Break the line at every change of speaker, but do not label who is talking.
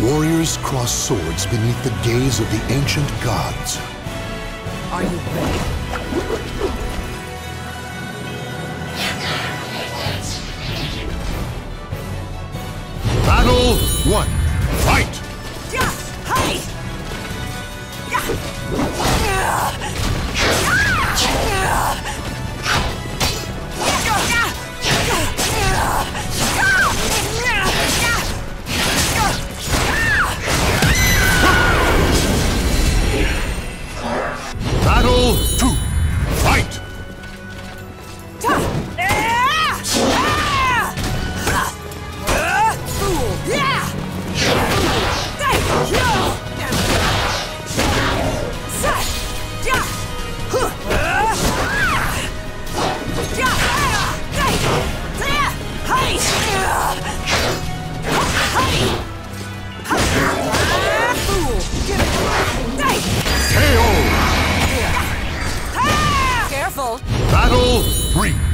Warriors cross swords beneath the gaze of the ancient gods.
Are you ready?
Battle one. Fight! Three.